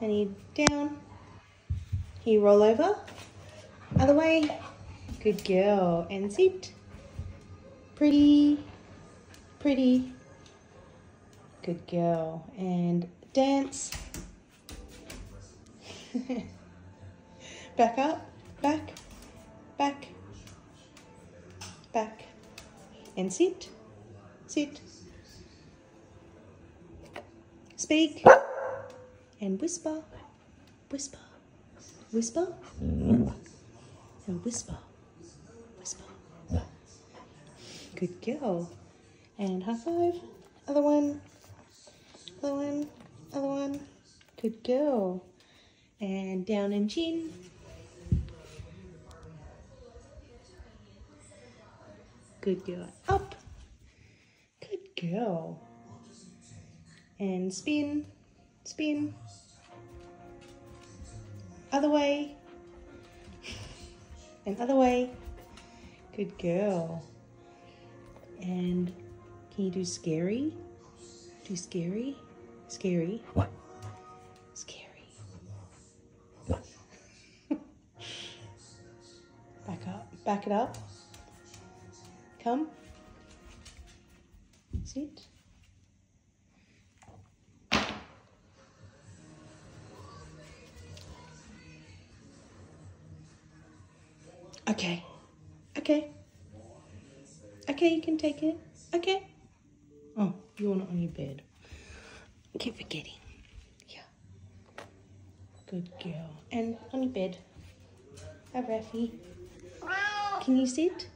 And you down. You roll over. Other way. Good girl. And sit. Pretty. Pretty. Good girl. And dance. back up. Back. Back. Back. And sit. Sit. Speak. And whisper. Whisper. Whisper. And whisper. Whisper. Good girl. And high five. Other one. Other one. Other one. Good girl. And down and chin. Good girl. Up. Good girl. And spin. Spin. Other way. And other way. Good girl. And can you do scary? Do scary? Scary. What? Scary. Back up. Back it up. Come. Sit. Okay. Okay. Okay, you can take it. Okay. Oh, you want it on your bed. Keep forgetting. Yeah. Good girl. And on your bed. Hi, Raffy. Can you sit?